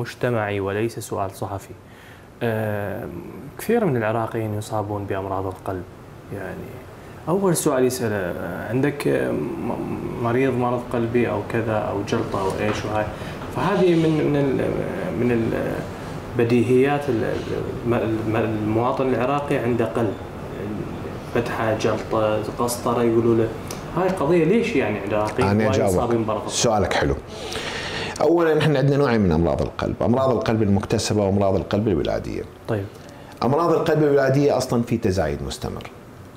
مجتمعي وليس سؤال صحفي. كثير من العراقيين يصابون بأمراض القلب يعني أول سؤال يسأله عندك مريض مرض قلبي أو كذا أو جلطة أو إيش وهاي فهذه من من من بديهيات المواطن العراقي عنده قلب. فتحة جلطة قسطرة يقولوا له هاي قضيه ليش يعني عراقي أنا أجاوبك. سؤالك حلو. اولا إحنا عندنا نوعين من أمراض القلب أمراض القلب المكتسبة وأمراض القلب الولادية. طيب. أمراض القلب الولادية أصلا في تزايد مستمر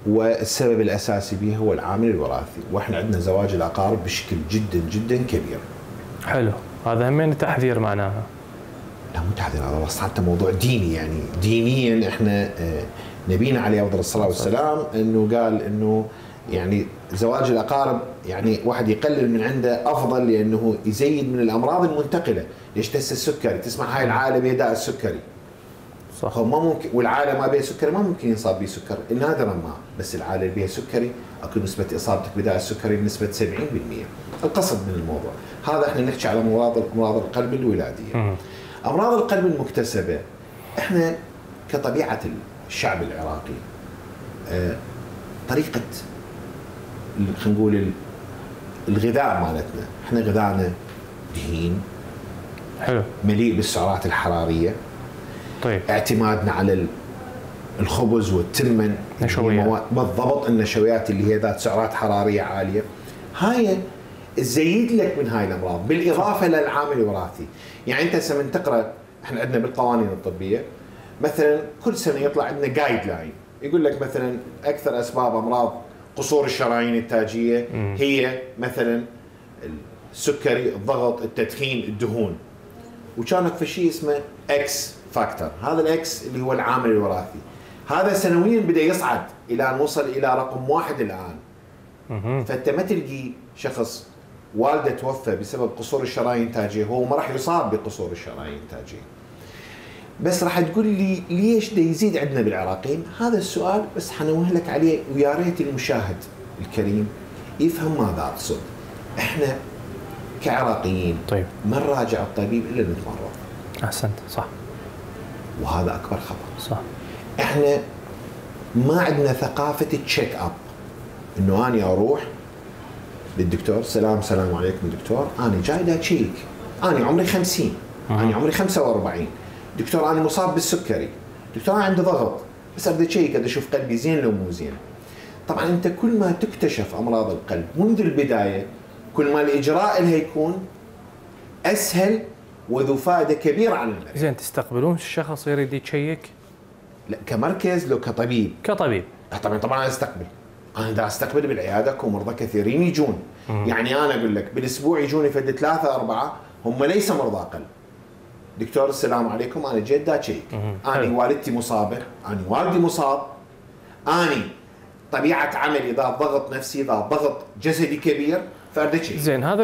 والسبب الأساسي به هو العامل الوراثي وإحنا عندنا زواج الاقارب بشكل جدا جدا كبير. حلو. هذا همين تحذير معناها. لا مو تحذير هذا حتى موضوع ديني يعني. دينيا إحنا آه، نبينا عليه أفضل الصلاة والسلام إنه قال إنه يعني زواج الأقارب يعني واحد يقلل من عنده أفضل لأنه يزيد من الأمراض المنتقلة، ليش تهسه السكري؟ تسمع هاي العائله بها داء السكري. صح. هو ما ممكن والعائله ما بها سكري ما ممكن ينصاب بسكر نادرا ما بس العائله اللي بها سكري أكو نسبة إصابتك بداء السكري بنسبة 70% القصد من الموضوع. هذا إحنا نحكي على امراض امراض القلب الولادية. أمراض القلب المكتسبة إحنا كطبيعة الشعب العراقي آه، طريقة خلينا نقول الغذاء مالتنا. إحنا غذائنا دهين. حلو. مليء بالسعرات الحرارية. طيب. اعتمادنا على الخبز والتمن. نشويات بالضبط النشويات اللي هي ذات سعرات حرارية عالية. هاي تزيد لك من هاي الأمراض بالإضافة للعامل الوراثي. يعني أنت هسه من تقرأ إحنا عندنا بالقوانين الطبية مثلا كل سنة يطلع عندنا guideline يقول لك مثلا أكثر أسباب أمراض قصور الشرايين التاجية هي مثلا السكري الضغط التدخين الدهون. وكان في شيء اسمه X factor هذا ال X اللي هو العامل الوراثي. هذا سنويا بدأ يصعد إلى أن وصل إلى رقم واحد الآن. فأنت ما تلقي شخص والده توفى بسبب قصور الشرايين التاجية هو ما راح يصاب بقصور الشرايين التاجية. بس راح تقول لي ليش ده يزيد عندنا بالعراقيين؟ هذا السؤال بس حنوه لك عليه ويا ريت المشاهد الكريم يفهم ماذا أقصد. إحنا كعراقيين طيب. ما نراجع الطبيب إلا نتمرض. أحسنت صح. وهذا أكبر خطأ. صح. إحنا ما عندنا ثقافة ال check up إنه اني أروح للدكتور سلام سلام عليكم دكتور. أنا جاي دا تشيك أنا عمري 50 أنا عمري 45 دكتور أنا مصاب بالسكري. دكتور أنا عندي ضغط. بس ابدا اشيك ابدا أشوف قلبي زين لو مو زين. طبعا أنت كل ما تكتشف أمراض القلب منذ البداية كل ما الإجراء لها يكون أسهل وذو فائدة كبيرة عن المريض. زين تستقبلون الشخص يريد يتشيك؟ لا كمركز لو كطبيب. كطبيب. طبعا طبعا أستقبل. أنا دا أستقبل بالعيادة اكو مرضى كثيرين يجون. مم. يعني أنا أقول لك بالأسبوع يجوني فد ثلاثة أربعة هم ليس مرضى قلب دكتور السلام عليكم. أنا جيت دا أنا والدتي مصابة. أنا والدي مصاب. اني طبيعة عملي ضغط نفسي ضغط جسدي كبير فأرد زين هذا